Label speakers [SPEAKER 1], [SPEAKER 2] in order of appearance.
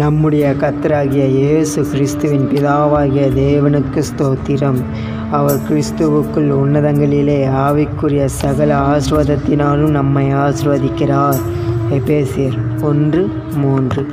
[SPEAKER 1] நம்முடைய கத்தராகிய இயேசு கிறிஸ்துவின் பிதாவாகிய தேவனுக்கு ஸ்தோத்திரம் அவர் கிறிஸ்துவுக்குள் உன்னதங்களிலே ஆவிக்குரிய சகல ஆசிர்வாதத்தினாலும் நம்மை ஆசிர்வதிக்கிறார் எபேசியர் ஒன்று மூன்று